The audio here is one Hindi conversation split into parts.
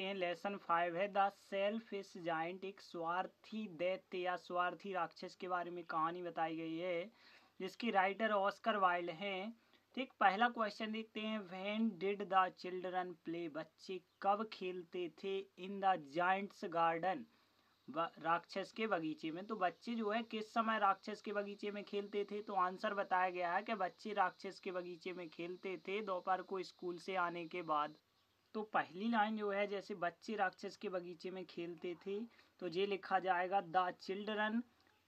देखते हैं लेसन फाइव है, द सेल्फिश जाइंट एक स्वार्थी दैत्य या स्वार्थी राक्षस के बारे में कहानी बताई गई है, जिसकी राइटर ऑस्कर वाइल्ड हैं। ठीक, पहला क्वेश्चन देखते हैं when did the children play बच्चे कब खेलते थे इन द जाइंट्स गार्डन राक्षस के बगीचे में। तो बच्चे जो है, किस समय राक्षस के बगीचे में खेलते थे? तो आंसर बताया गया है कि बच्चे राक्षस के बगीचे में खेलते थे दोपहर को स्कूल से आने के बाद। तो पहली लाइन जो है, जैसे बच्चे राक्षस के बगीचे में खेलते थे तो ये लिखा जाएगा, द चिल्ड्रन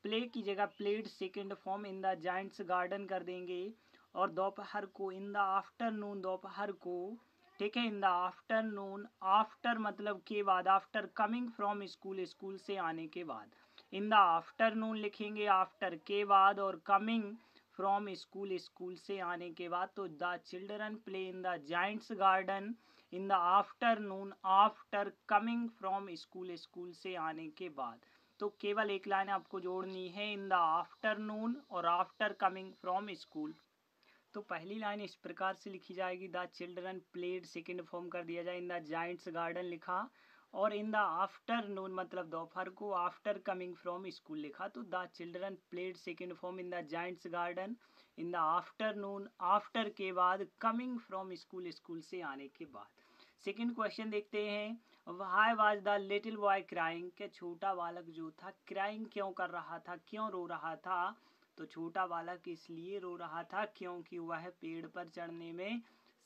प्ले की जगह played second form in the giant's garden कर देंगे। और दोपहर को इन द आफ्टरनून दोपहर को, ठीक है इन द आफ्टरनून आफ्टर मतलब के बाद after coming from school school से आने के बाद। इन द आफ्टरनून लिखेंगे आफ्टर के बाद और कमिंग फ्रॉम स्कूल स्कूल से आने के बाद तो the children play in the giant's garden in the afternoon after coming from school school से आने के बाद। तो केवल एक लाइन आपको जोड़नी है इन द आफ्टरनून और आफ्टर कमिंग फ्रॉम स्कूल तो पहली लाइन इस प्रकार से लिखी जाएगी the children played second form कर दिया जाए इन द जाइंट्स गार्डन लिखा। और इन द आफ्टरनून मतलब दोपहर को आफ्टर कमिंग फ्रॉम स्कूल लिखा तो the children played second form in the giant's garden in the afternoon after के बाद कमिंग फ्रॉम स्कूल स्कूल से आने के बाद। सेकेंड क्वेश्चन देखते हैं। Why was the little boy crying के छोटा बालक जो था क्राइंग क्यों कर रहा था, क्यों रो रहा था? तो छोटा बालक इसलिए रो रहा था क्योंकि वह पेड़ पर चढ़ने में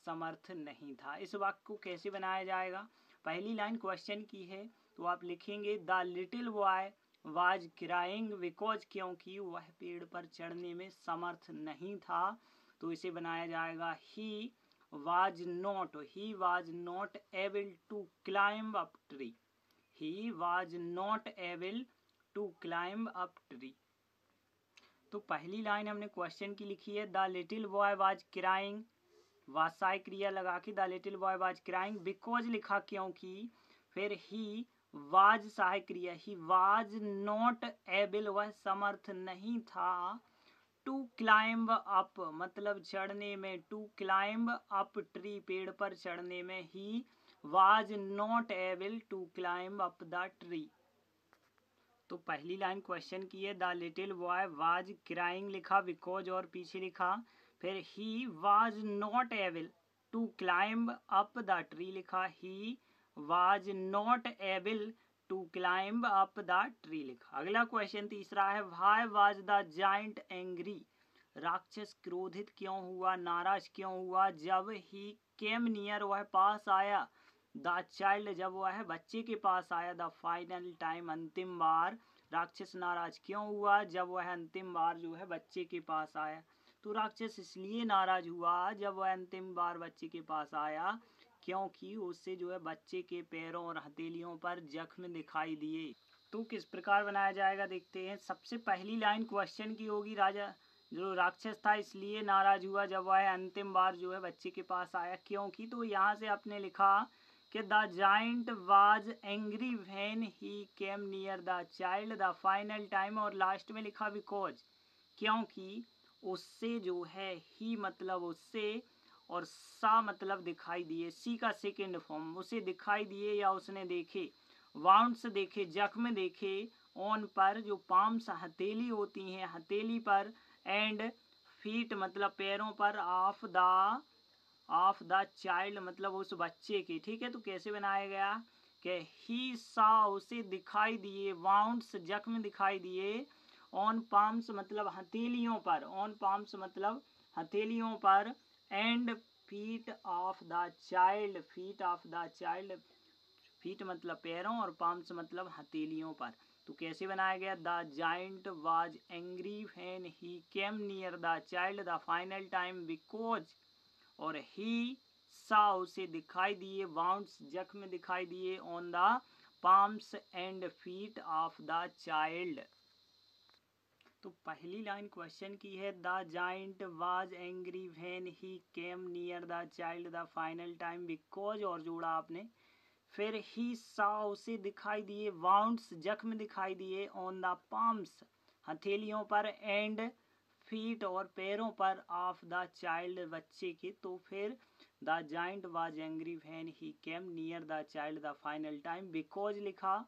समर्थ नहीं था। इस वाक्य को कैसे बनाया जाएगा? पहली लाइन क्वेश्चन की है तो आप लिखेंगे, the little boy was crying because क्योंकि वह पेड़ पर चढ़ने में समर्थ नहीं था। तो इसे बनाया जाएगा he was not he was not able to climb up tree he was not able to climb up tree तो पहली लाइन हमने क्वेश्चन की लिखी है, the little boy was crying वासाय क्रिया लगा के the little boy was crying because लिखा क्योंकि फिर ही वाज सहाय क्रिया, ही वाज नॉट एबल, वह समर्थ नहीं था टू क्लाइंब अप मतलब चढ़ने में टू क्लाइंब अप ट्री पेड़ पर चढ़ने में he was not able to climb up the tree तो पहली लाइन क्वेश्चन की है, the little boy was crying लिखा, बिकॉज़ और पीछे लिखा फिर he was not able to climb up the tree लिखा he was not able to climb up the tree लिखा। अगला क्वेश्चन तीसरा है why was the giant angry राक्षस क्रोधित क्यों हुआ? नाराज़ क्यों हुआ? जब ही केम नियर वह पास आया। द चाइल्ड जब वह बच्चे के पास आया। द फाइनल टाइम अंतिम बार राक्षस नाराज़ क्यों हुआ? जब वह अंतिम बार जो है, बच्चे के पास आया। तो राक्षस इसलिए नाराज़ हुआ जब वह अंतिम बार बच्चे के पास आया, क्योंकि उससे जो है बच्चे के पैरों और हथेलियों पर जख्म दिखाई दिए। तो किस प्रकार बनाया जाएगा देखते हैं। सबसे पहली लाइन क्वेश्चन की होगी राजा। जो राक्षस था इसलिए नाराज़ हुआ जब वह अंतिम बार जो है बच्चे के पास आया, क्योंकि तो यहाँ से आपने लिखा कि the giant was angry when he came near the child the final time और लास्ट में लिखा बिकॉज़ क्योंकि उससे जो है, ही मतलब उससे और सा मतलब दिखाई दिए। सी का सेकेंड फॉर्म उसे दिखाई दिए या उसने देखे। वाउंड्स देखे, जख्म देखे ऑन पर जो पाम्स हथेली होती हैं, हथेली पर एंड फीट मतलब पैरों पर of the of the child मतलब उस बच्चे की। ठीक है तो कैसे बनाया गया? कि ही सा उसे दिखाई दिए वाउंड्स जख्म दिखाई दिए ऑन पाम्स मतलब हथेलियों पर. ऑन पाम्स मतलब हथेलियों पर. And feet of the child feet of the child feet मतलब पैरों और पाम्स मतलब हथेलियों पर. तो कैसे बनाया गया? The giant was angry when he came near the child the final time because और ही सा उसे दिखाई दिए वाउंड्स जख्म दिखाई दिए on the palms and feet of the child तो पहली लाइन क्वेश्चन की है the giant was angry when he came near the child the final time because और जोड़ा आपने। फिर ही सा उसे दिखाई दिए वाउंड्स जख्म दिखाई दिए ऑन द पाम्स हथेलियों पर एंड फीट और पैरों पर ऑफ़ द चाइल्ड बच्चे के। तो फिर the giant was angry when he came near the child the final time because लिखा।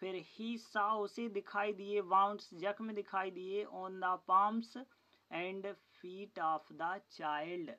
फिर ही सा उसे दिखाई दिए वाउंड्स, जख्म दिखाई दिए on the palms and feet of the child